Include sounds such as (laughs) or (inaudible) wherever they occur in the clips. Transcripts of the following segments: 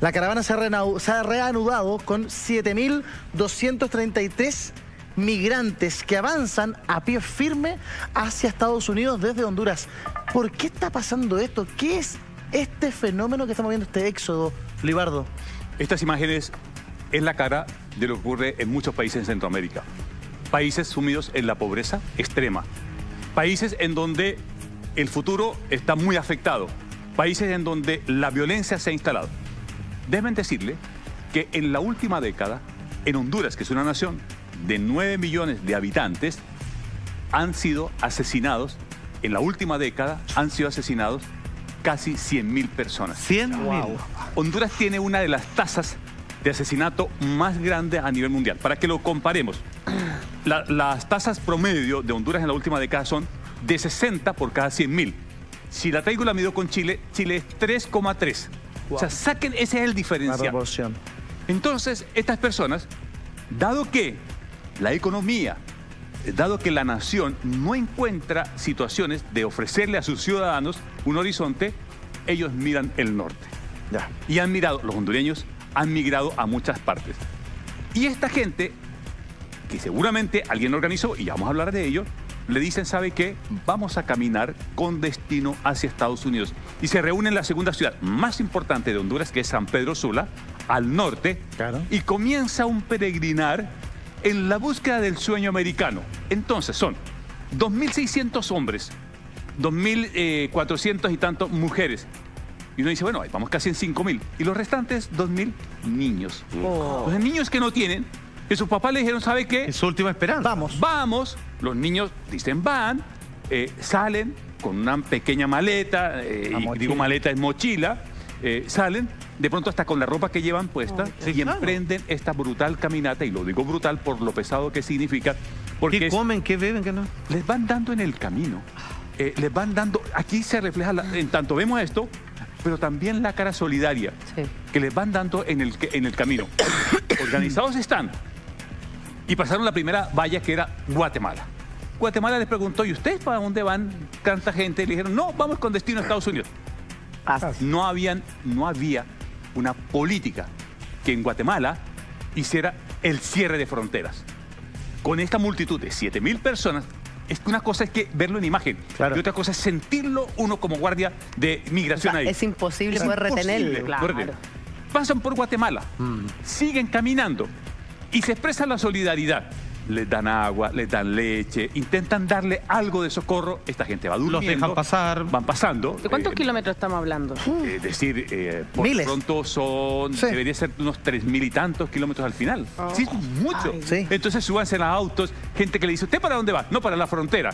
La caravana se ha, se reanudado con 7.233 migrantes que avanzan a pie firme hacia Estados Unidos desde Honduras. ¿Por qué está pasando esto? ¿Qué es este fenómeno que estamos viendo, este éxodo, Libardo? Estas imágenes es la cara de lo que ocurre en muchos países en Centroamérica. Países sumidos en la pobreza extrema. Países en donde el futuro está muy afectado. Países en donde la violencia se ha instalado. Deben decirle que en la última década, en Honduras, que es una nación de 9 millones de habitantes, han sido asesinados, en la última década, han sido asesinados casi 100 mil personas. 100 Honduras tiene una de las tasas de asesinato más grandes a nivel mundial. Para que lo comparemos, las tasas promedio de Honduras en la última década son de 60 por cada 100 mil. Si la traigo la mido con Chile, Chile es 3,3. O sea, saquen, ese es el diferencial. Entonces, estas personas, dado que la economía, dado que la nación no encuentra situaciones de ofrecerle a sus ciudadanos un horizonte, ellos miran el norte. Ya. Y han mirado, los hondureños han migrado a muchas partes. Y esta gente, que seguramente alguien organizó, y ya vamos a hablar de ello, le dicen, ¿sabe qué? Vamos a caminar con destino hacia Estados Unidos. Y se reúnen en la segunda ciudad más importante de Honduras, que es San Pedro Sula, al norte, y comienza un peregrinar en la búsqueda del sueño americano. Entonces son 2.600 hombres, 2.400 y tantos mujeres. Y uno dice, bueno, vamos casi en 5.000. Y los restantes, 2.000 niños. Oh. Los niños que no tienen, que sus papás le dijeron, ¿sabe qué? Es su última esperanza. Vamos. Vamos. Los niños dicen, van, eh, salen con una pequeña maleta, eh, y digo maleta es mochila, eh, salen, de pronto hasta con la ropa que llevan puesta, y emprenden esta brutal caminata, y lo digo brutal por lo pesado que significa. Porque ¿Qué comen? ¿Qué beben? ¿Qué no? Les van dando en el camino. Eh, les van dando, aquí se refleja, en tanto vemos esto, pero también la cara solidaria que les van dando en el, en el camino. (coughs) Organizados están. Y pasaron la primera valla que era Guatemala. Guatemala les preguntó, ¿y ustedes para dónde van tanta gente? Le dijeron, no, vamos con destino a Estados Unidos. No, habían, no había una política que en Guatemala hiciera el cierre de fronteras. Con esta multitud de 7 mil personas, es una cosa es que verlo en imagen y otra cosa es sentirlo uno como guardia de migración ahí. Es imposible poder retenerlo. Pasan por Guatemala, mm. siguen caminando y se expresa la solidaridad les dan agua, les dan leche, intentan darle algo de socorro, esta gente va durmiendo. Los dejan pasar. Van pasando. ¿De cuántos eh, kilómetros estamos hablando? Es decir, eh, por pronto son, debería ser unos tres mil y tantos kilómetros al final. Oh. Sí, mucho. Entonces súbanse en los autos, gente que le dice, ¿usted para dónde va? No, para la frontera.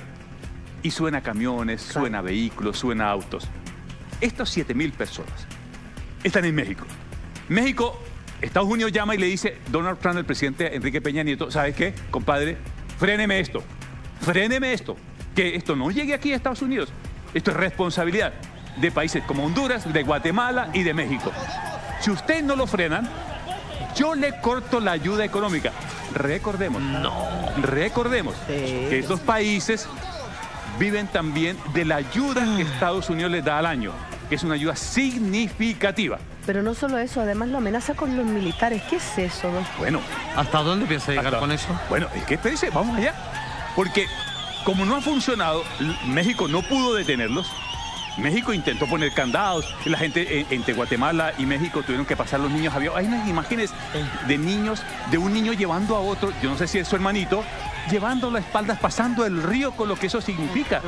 Y suena camiones, suena vehículos, suena autos. Estos siete mil personas están en México. México Estados Unidos llama y le dice, Donald Trump, el presidente Enrique Peña Nieto, ¿sabes qué, compadre? Fréneme esto, fréneme esto, que esto no llegue aquí a Estados Unidos. Esto es responsabilidad de países como Honduras, de Guatemala y de México. Si ustedes no lo frenan, yo le corto la ayuda económica. Recordemos, no. recordemos que estos países viven también de la ayuda que Estados Unidos les da al año, que es una ayuda significativa. Pero no solo eso, además lo amenaza con los militares. ¿Qué es eso? Bueno. ¿Hasta dónde piensa llegar con eso? Bueno, es que espérese, vamos allá. Porque como no ha funcionado, México no pudo detenerlos. México intentó poner candados, la gente entre Guatemala y México tuvieron que pasar los niños. Había, hay unas imágenes de niños, de un niño llevando a otro, yo no sé si es su hermanito, llevando la espalda, pasando el río con lo que eso significa.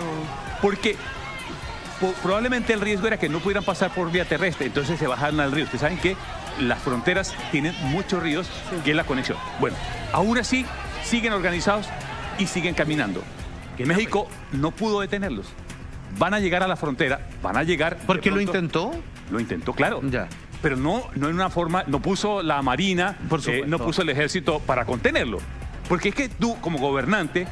Porque probablemente el riesgo era que no pudieran pasar por vía terrestre, entonces se bajaron al río. Ustedes saben que las fronteras tienen muchos ríos, que es la conexión. Bueno, aún así siguen organizados y siguen caminando. Que México no pudo detenerlos. Van a llegar a la frontera, van a llegar... ¿Por qué lo intentó? Lo intentó, claro. Ya. Pero no, no en una forma, no puso la marina, eh, no puso el ejército para contenerlo. Porque es que tú, como gobernante,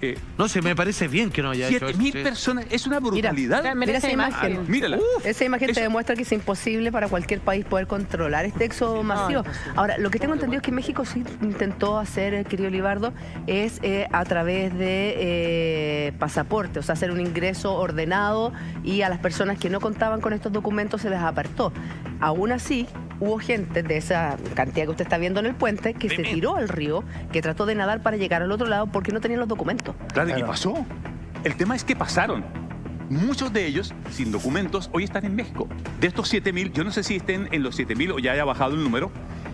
eh, no sé, me parece bien que no haya hecho mil personas, es una brutalidad. Mira, esa imagen. Mírala. esa imagen te demuestra que es imposible para cualquier país poder controlar este éxodo masivo. Ahora, lo que tengo entendido es que México sí intentó hacer, eh, querido Libardo, es eh, a través de pasaporte, o sea, hacer un ingreso ordenado y a las personas que no contaban con estos documentos se les apartó. Aún así, hubo gente de esa cantidad que usted está viendo en el puente que se tiró al río, que trató de nadar para llegar al otro lado porque no tenían los documentos. Claro, y pasó. El tema es que pasaron. Muchos de ellos, sin documentos, hoy están en México. De estos 7.000, yo no sé si estén en los 7.000 o ya haya bajado el número,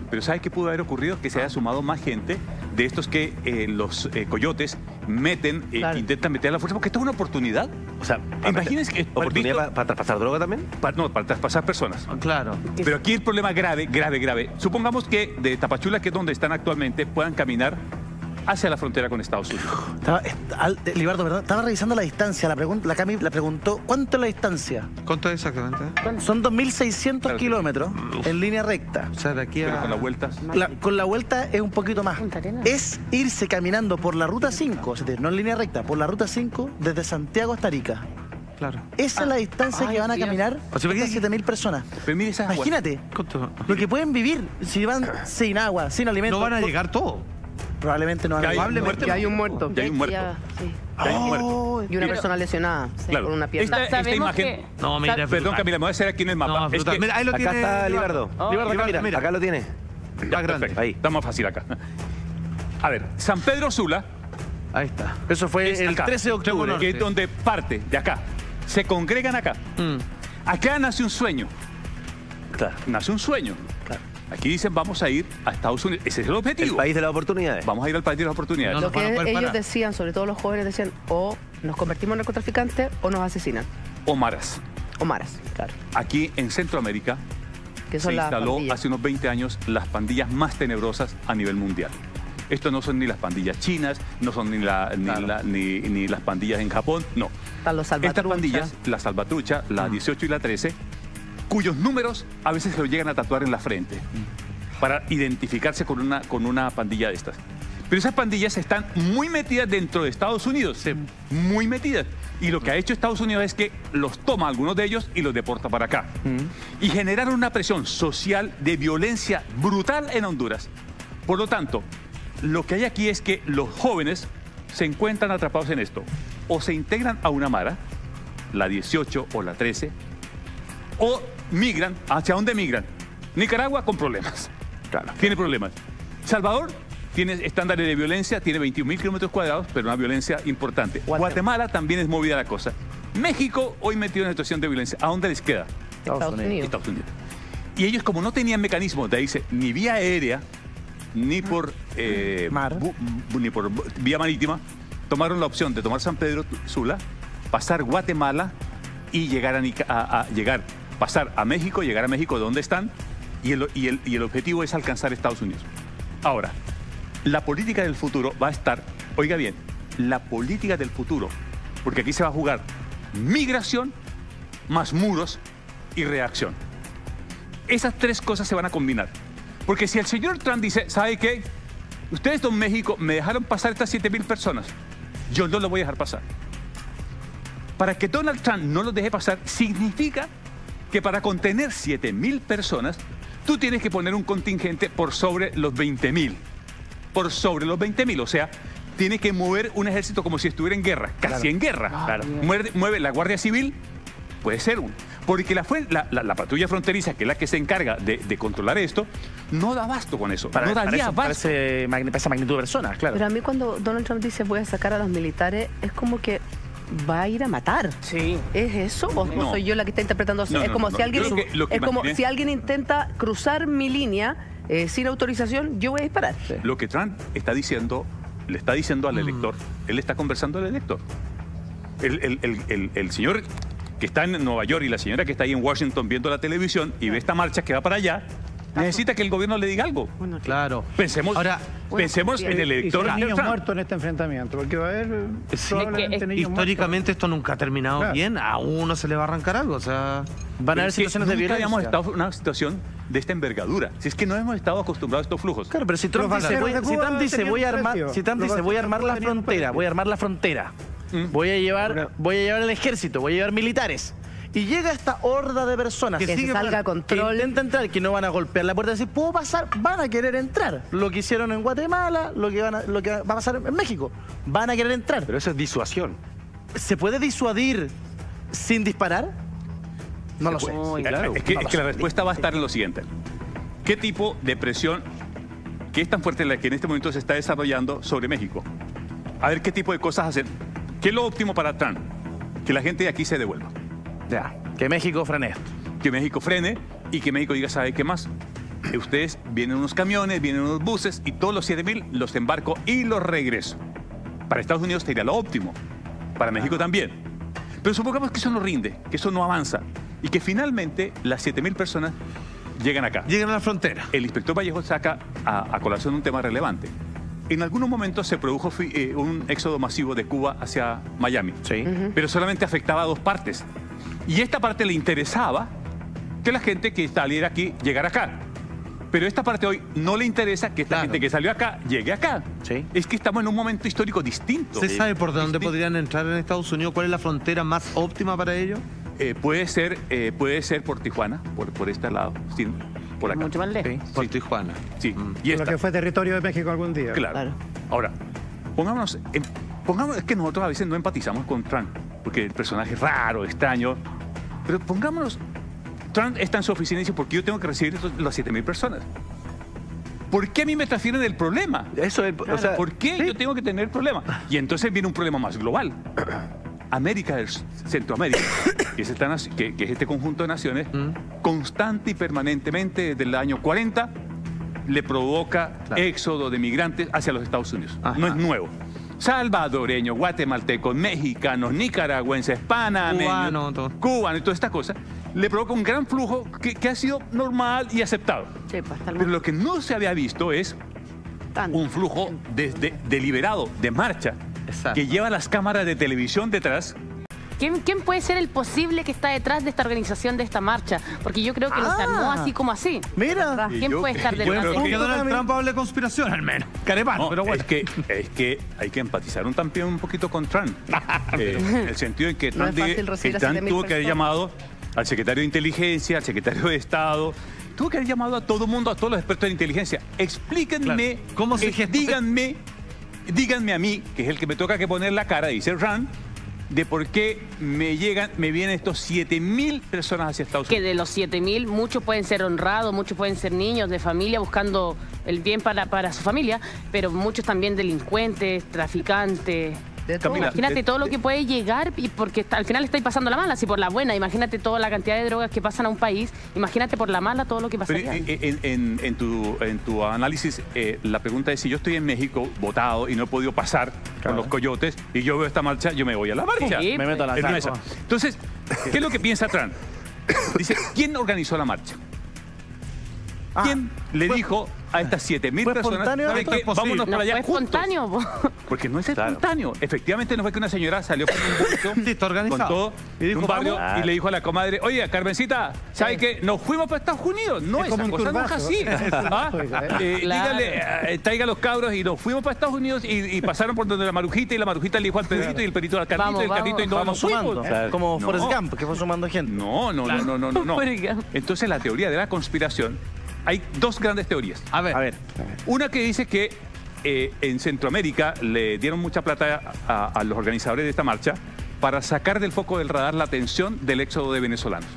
pero ¿sabe qué pudo haber ocurrido? Que se haya sumado más gente de estos que eh, los eh, coyotes meten, e intentan meter a la fuerza, porque esto es una oportunidad. O sea, imagínense que... ¿Oportunidad para, traspasar droga también? no, para traspasar personas. Ah, claro. Pero aquí el problema grave, grave, grave. Supongamos que de Tapachula, que es donde están actualmente, puedan caminar hacia la frontera con Estados Unidos. Estaba, Libardo, ¿verdad? Estaba revisando la distancia. La, pregunta, la Cami le preguntó, ¿cuánto es la distancia? ¿Cuánto es exactamente? Son 2.600 kilómetros en línea recta. O sea, de aquí a... con la vuelta... con la vuelta es un poquito más. Es irse caminando por la ruta 5, no en línea recta, por la ruta 5 desde Santiago hasta Arica. Claro. Esa es la distancia que van a caminar o sea, 7.000 personas. Imagínate lo que pueden vivir si van (coughs) sin agua, sin alimentos. No van a llegar todos probablemente no hay, probablemente hay un muerto. Ya hay un muerto. Oh, y una persona lesionada con una pierna. Esta, esta imagen. No, mira, perdón, Camila, me voy a hacer aquí en el mapa. es que, mira, ahí lo acá tiene. está Libardo. Oh, Libardo, mira, acá lo tiene. Ya, grande. Ahí. Está más fácil acá. A ver, San Pedro Sula. Ahí está. Eso fue el 13 de octubre. Que es donde parte, de acá. Se congregan acá. Mm. Acá nace un sueño. Claro. Nace un sueño. Aquí dicen vamos a ir a Estados Unidos. Ese es el objetivo. El país de las oportunidades. Vamos a ir al país de las oportunidades. Lo que ellos decían, sobre todo los jóvenes, decían o nos convertimos en narcotraficantes o nos asesinan. O maras. O maras, claro. Aquí en Centroamérica se instaló hace unos 20 años las pandillas más tenebrosas a nivel mundial. Esto no son ni las pandillas chinas, no son ni, ni, las pandillas en Japón, no. Los Estas pandillas, la Salvatrucha, la 18 y la 13, cuyos números a veces se lo llegan a tatuar en la frente para identificarse con una, con una pandilla de estas. Pero esas pandillas están muy metidas dentro de Estados Unidos, muy metidas. Y lo que ha hecho Estados Unidos es que los toma algunos de ellos y los deporta para acá. Y generaron una presión social de violencia brutal en Honduras. Por lo tanto, lo que hay aquí es que los jóvenes se encuentran atrapados en esto. O se integran a una mara, la 18 o la 13, o migran. ¿Hacia dónde migran? Nicaragua con problemas. Claro. Tiene problemas. Salvador tiene estándares de violencia, tiene 21.000 kilómetros cuadrados, pero una violencia importante. Guatemala. también es movida la cosa. México hoy metido en una situación de violencia. ¿A dónde les queda? Estados, Unidos. Estados Unidos. Y ellos como no tenían mecanismos de irse ni vía aérea, ni por, eh, Mar. ni por vía marítima, tomaron la opción de tomar San Pedro Sula, pasar Guatemala y llegar a, a llegar pasar a México, llegar a México, ¿dónde están? Y el, y el, y el objetivo es alcanzar Estados Unidos. Ahora, la política del futuro va a estar, oiga bien, la política del futuro, porque aquí se va a jugar migración más muros y reacción. Esas tres cosas se van a combinar. Porque si el señor Trump dice, ¿sabe qué? Ustedes, don México, me dejaron pasar estas 7 mil personas. Yo no lo voy a dejar pasar. Para que Donald Trump no los deje pasar, significa que para contener 7.000 personas, tú tienes que poner un contingente por sobre los 20.000. Por sobre los 20.000. O sea, tiene que mover un ejército como si estuviera en guerra, casi en guerra. Ah, mueve, la Guardia Civil, puede ser un. Porque la, la, patrulla fronteriza, que es la que se encarga de, controlar esto, no da abasto con eso. no daría abasto. Para, esa magnitud de personas, claro. Pero a mí cuando Donald Trump dice voy a sacar a los militares, es como que va a ir a matar. Sí. ¿Es eso? ¿O, soy yo la que está interpretando eso? es como si alguien es como si alguien intenta cruzar mi línea eh, sin autorización, yo voy a disparar. Lo que Trump está diciendo, le está diciendo al mm. elector, él está conversando al elector. el, señor que está en Nueva York y la señora que está ahí en Washington viendo la televisión y ve esta marcha que va para allá, necesita que el gobierno le diga algo. Bueno, claro. Pensemos, Ahora, pensemos en el elector. Hay niños muertos en este enfrentamiento, porque va a haber Históricamente esto nunca ha terminado bien, a uno se le va a arrancar algo, o sea... Van a haber situaciones de violencia. habíamos estado en una situación de esta envergadura. Si es que no hemos estado acostumbrados a estos flujos. Claro, pero si Trump dice, voy, si Trump dice, voy a armar, si Trump dice, voy a armar la frontera, voy a armar la frontera, voy a llevar, voy a llevar el ejército, voy a llevar militares y llega esta horda de personas que, que salga a control. Que intenta entrar, que no van a golpear la puerta y decir, ¿puedo pasar? Van a querer entrar. Lo que hicieron en Guatemala, lo que, van lo que va a pasar en México. Van a querer entrar. Pero eso es disuasión. ¿Se puede disuadir sin disparar? No lo sé. es que, la respuesta va a estar en lo siguiente. qué tipo de presión que es tan fuerte la que en este momento se está desarrollando sobre México. A ver qué tipo de cosas hacen. ¿Qué es lo óptimo para Trump? Que la gente de aquí se devuelva. Ya, que México frene esto. Que México frene y que México diga, ¿sabe qué más? Que ustedes vienen unos camiones, vienen unos buses y todos los 7.000 los embarco y los regreso. Para Estados Unidos sería lo óptimo. Para México también. Pero supongamos que eso no rinde, que eso no avanza y que finalmente las 7.000 personas llegan acá. Llegan a la frontera. El inspector Vallejo saca a, colación un tema relevante. En algunos momentos se produjo eh, un éxodo masivo de Cuba hacia Miami, sí. pero solamente afectaba a dos partes. Y esta parte le interesaba que la gente que saliera aquí llegara acá. Pero esta parte hoy no le interesa que esta gente que salió acá llegue acá. Sí. Es que estamos en un momento histórico distinto. ¿Se sabe por dónde podrían entrar en Estados Unidos? ¿Cuál es la frontera más óptima para ellos? Eh, puede, ser, eh, puede ser por Tijuana, por, por este lado, sí, por acá. Mucho más lejos. por Tijuana. Sí. Mm. Y Lo que fue territorio de México algún día. Claro. Ahora, pongámonos, pongamos, es que nosotros a veces no empatizamos con Trump, porque el personaje es raro, extraño, pero pongámonos, Trump está en su oficina y dice, ¿por qué yo tengo que recibir las 7 mil personas? ¿Por qué a mí me transfieren el problema? Eso es, o sea, ¿Por qué yo tengo que tener el problema? Y entonces viene un problema más global. América Centroamérica, que es, que, es, este conjunto de naciones, mm. constante y permanentemente desde el año 40 le provoca éxodo de migrantes hacia los Estados Unidos. No es nuevo. Salvadoreños, guatemaltecos, mexicanos, nicaragüenses, panameños, cubanos y todas estas cosas, le provoca un gran flujo que, ha sido normal y aceptado. Pues, Pero lo que no se había visto es un flujo desde deliberado, de marcha, que lleva las cámaras de televisión detrás ¿Quién, puede ser el posible que está detrás de esta organización de esta marcha? Porque yo creo que no se armó así como así. Mira. ¿Quién puede estar (laughs) detrás de que Donald Trump hable de conspiración al menos. Carepano, pero bueno. Es que, es que hay que empatizar un también un poquito con Trump. (laughs) Eh, en el sentido en que Trump, tuvo que haber llamado al secretario de Inteligencia, al secretario de Estado, tuvo que haber llamado a todo el mundo, a todos los expertos de inteligencia. Explíquenme, ¿cómo se díganme díganme a mí, que es el que me toca que poner la cara, dice Rand, de por qué me llegan, me vienen estos 7.000 personas hacia Estados Unidos. Que de los 7.000, muchos pueden ser honrados, muchos pueden ser niños de familia buscando el bien para, para su familia, pero muchos también delincuentes, traficantes. Imagínate todo lo que puede llegar y porque al final estoy pasando la mala, si por la buena, imagínate toda la cantidad de drogas que pasan a un país, imagínate por la mala todo lo que pasa. En, en, tu, en tu análisis, eh, la pregunta es si yo estoy en México votado y no he podido pasar con los coyotes y yo veo esta marcha, yo me voy a la marcha. me meto a la Entonces, ¿qué es lo que piensa Trump? Dice, ¿quién organizó la marcha? Ah, ¿Quién le dijo a estas 7.000 personas ¿sabe qué? vámonos para allá fue espontáneo. Porque no es espontáneo. Efectivamente no fue que una señora salió con un bolso con todo y dijo, un barrio y le dijo a la comadre, oye, Carmencita, ¿sabe qué? Nos fuimos para Estados Unidos. No, es esa cosa no es así. (laughs) ¿Ah? Eh, dígale, eh, traiga los cabros y nos fuimos para Estados Unidos y, pasaron por donde la marujita y la marujita le dijo al perrito y el perrito al carrito y el carrito y nos sumando. Como Forrest Gump, que fue sumando gente. No, no, no, no, no, no. Entonces la teoría de la conspiración hay dos grandes teorías. A ver. A ver. Una que dice que eh, en Centroamérica le dieron mucha plata a, los organizadores de esta marcha para sacar del foco del radar la atención del éxodo de venezolanos.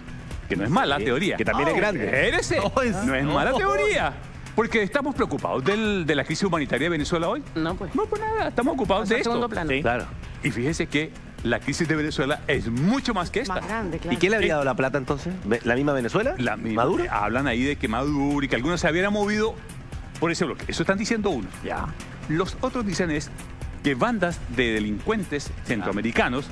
Que no es mala teoría. Que también es grande. No, es, mala teoría. Porque estamos preocupados de la crisis humanitaria de Venezuela hoy. No, pues. No, pues nada, estamos ocupados de esto. Plano. Sí. Claro. Y fíjese que la crisis de Venezuela es mucho más que esta. Más grande, claro. ¿Y quién le habría dado la plata entonces? ¿La misma Venezuela? La misma, ¿Maduro? Hablan ahí de que Maduro y que algunos se hubieran movido por ese bloque. Eso están diciendo uno. Ya. Los otros dicen es que bandas de delincuentes centroamericanos,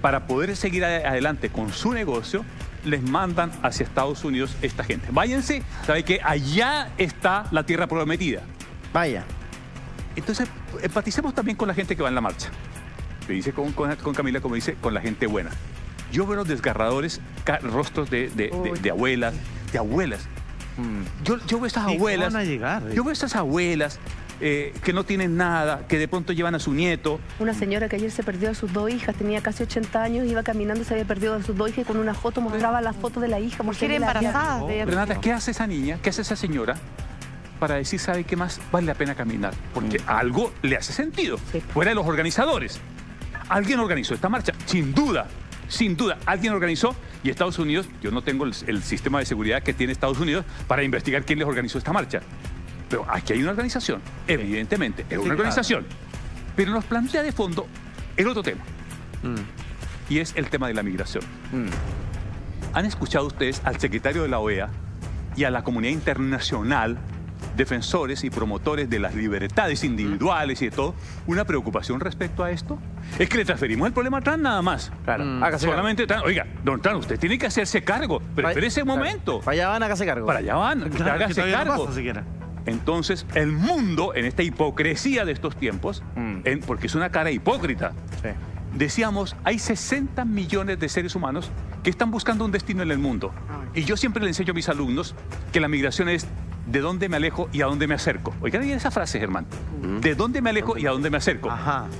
para poder seguir adelante con su negocio, les mandan hacia Estados Unidos esta gente. Váyanse, sabe que allá está la tierra prometida. Vaya. Entonces, empaticemos también con la gente que va en la marcha me dice con, con, Camila, como dice, con la gente buena. Yo veo los desgarradores rostros de, de, abuelas, de abuelas. Mm. Yo, yo, veo estas abuelas. Van a llegar, Yo veo estas abuelas eh, que no tienen nada, que de pronto llevan a su nieto. Una señora que ayer se perdió a sus dos hijas, tenía casi 80 años, iba caminando, se había perdido a sus dos hijas y con una foto mostraba la foto de la hija. Mujer embarazada. Renata, ¿qué hace esa niña? ¿Qué hace esa señora? para decir, ¿sabe qué más? Vale la pena caminar, porque mm. algo le hace sentido, fuera de los organizadores. Alguien organizó esta marcha, sin duda. sin duda, alguien organizó y Estados Unidos, yo no tengo el, sistema de seguridad que tiene Estados Unidos para investigar quién les organizó esta marcha. Pero aquí hay una organización, evidentemente, es una organización. Pero nos plantea de fondo el otro tema. Mm. Y es el tema de la migración. Mm. ¿Han escuchado ustedes al secretario de la OEA y a la comunidad internacional defensores y promotores de las libertades individuales y de todo, una preocupación respecto a esto? Es que le transferimos el problema a Trump nada más. Claro. Mm. Solamente Trump. Oiga, don Trump, usted tiene que hacerse cargo. Pero espere ese momento. Para allá van, hágase cargo. Para allá van, hágase cargo. Entonces, el mundo, en esta hipocresía de estos tiempos, mm. porque es una cara hipócrita, decíamos, hay 60 millones de seres humanos que están buscando un destino en el mundo. Y yo siempre le enseño a mis alumnos que la migración es de dónde me alejo y a dónde me acerco. Oigan bien esa frase, Germán. De dónde me alejo y a dónde me acerco.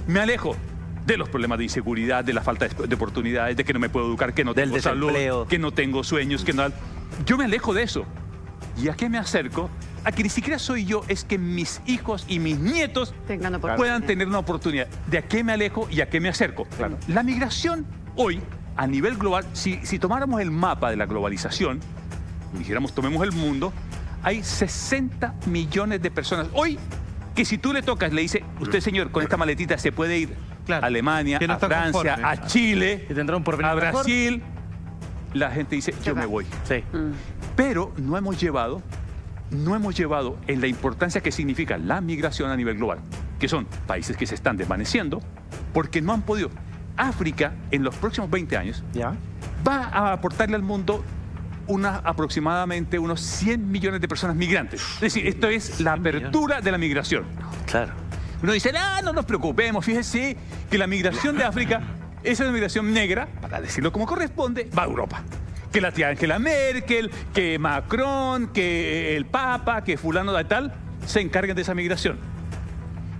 Me alejo de los problemas de inseguridad, de la falta de oportunidades, de que no me puedo educar, que no tengo salud, que no tengo sueños, que no... Yo me alejo de eso. ¿Y a qué me acerco? A que ni siquiera soy yo, es que mis hijos y mis nietos puedan tener una oportunidad. ¿De a qué me alejo y a qué me acerco? La migración hoy, a nivel global, si, si tomáramos el mapa de la globalización, dijéramos, tomemos el mundo, hay 60 millones de personas. Hoy, que si tú le tocas, le dice, usted señor, con esta maletita se puede ir a Alemania, a Francia, a Chile, a Brasil. La gente dice, yo me voy. Sí. Mm. Pero no hemos llevado, no hemos llevado en la importancia que significa la migración a nivel global, que son países que se están desvaneciendo porque no han podido. África, en los próximos 20 años, ¿Ya? va a aportarle al mundo una, aproximadamente unos 100 millones de personas migrantes. Es decir, esto es la apertura de la migración. Claro. Uno dice, ah, no nos preocupemos, fíjese que la migración de África es una migración negra, para decirlo como corresponde, va a Europa. Que la tía Angela Merkel, que Macron, que el Papa, que fulano de tal, se encarguen de esa migración.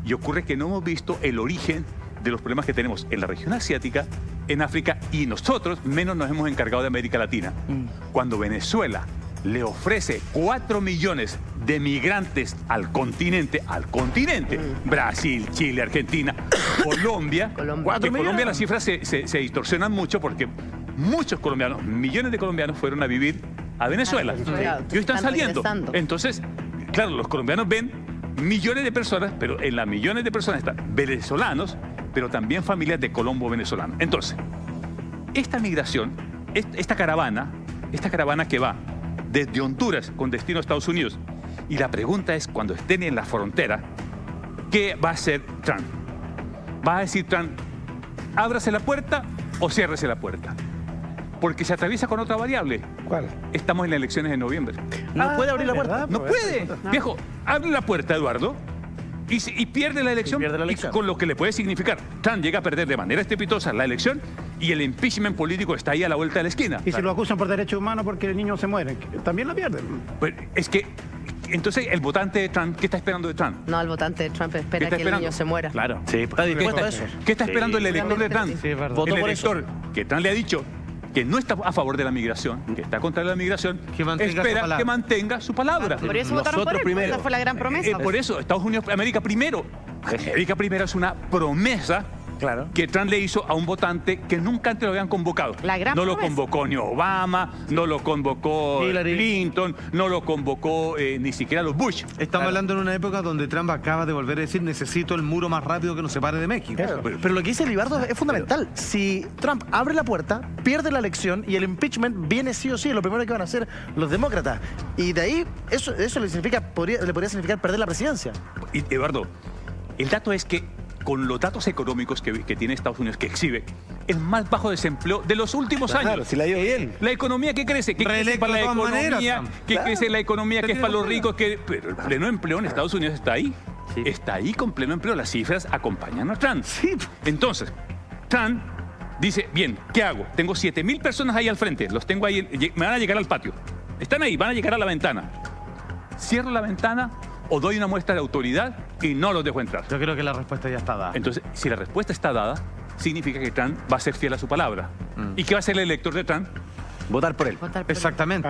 Y ocurre que no hemos visto el origen de los problemas que tenemos en la región asiática, en África y nosotros menos nos hemos encargado de América Latina. Mm. Cuando Venezuela le ofrece 4 millones de migrantes al continente, al continente, mm. Brasil, Chile, Argentina, (coughs) Colombia, Colombia. Que Colombia las cifras se, se, distorsionan mucho porque muchos colombianos, millones de colombianos fueron a vivir a Venezuela. y hoy están, saliendo. Entonces, claro, los colombianos ven millones de personas, pero en las millones de personas están venezolanos, pero también familias de Colombo venezolano. Entonces, esta migración, esta caravana, esta caravana que va desde Honduras con destino a Estados Unidos, y la pregunta es, cuando estén en la frontera, ¿qué va a hacer Trump? ¿Va a decir Trump, ábrase la puerta o ciérrese la puerta? Porque se atraviesa con otra variable. ¿Cuál? Estamos en las elecciones de noviembre. No puede abrir la puerta. No puede. Viejo, abre la puerta, Eduardo y, pierde la elección, con lo que le puede significar. Trump llega a perder de manera estrepitosa la elección y el impeachment político está ahí a la vuelta de la esquina. Y si lo acusan por derechos humanos porque el niño se muere, también la pierden. Pues es que entonces, ¿el votante de Trump qué está esperando de Trump? No, el votante de Trump espera que el niño se muera. Claro. Sí, está dispuesto a eso. ¿Qué está esperando el elector de Trump? Sí, el elector que Trump le ha dicho que no está a favor de la migración, que está contra la migración, que espera que mantenga su palabra. por eso votaron por él, primero. esa fue la gran promesa. Eh, por eso, Estados Unidos, América primero. América primero es una promesa Claro. que Trump le hizo a un votante que nunca antes lo habían convocado. no lo convocó ni Obama, no lo convocó Clinton, no lo convocó eh, ni siquiera los Bush. Estamos hablando en una época donde Trump acaba de volver a decir necesito el muro más rápido que nos separe de México. Pero, lo que dice Libardo es fundamental. si Trump abre la puerta, pierde la elección y el impeachment viene sí o sí, lo primero que van a hacer los demócratas. Y de ahí eso, eso le, significa, podría, le podría significar perder la presidencia. Y, Eduardo, el dato es que con los datos económicos que, tiene Estados Unidos, que exhibe el más bajo desempleo de los últimos años. Si la dio bien. La economía que crece, que crece para la economía, que crece la economía, que es para los ricos, que, pero el pleno empleo en Estados Unidos está ahí. Está ahí con pleno empleo. Las cifras acompañan a Trump. Entonces, Trump dice, bien, ¿qué hago? Tengo 7 mil personas ahí al frente, los tengo ahí, me van a llegar al patio. Están ahí, van a llegar a la ventana. Cierro la ventana, o doy una muestra de autoridad y no los dejo entrar. Yo creo que la respuesta ya está dada. Entonces, si la respuesta está dada, significa que Trump va a ser fiel a su palabra. Mm. ¿Y qué va a hacer el elector de Trump? Votar por él. Exactamente.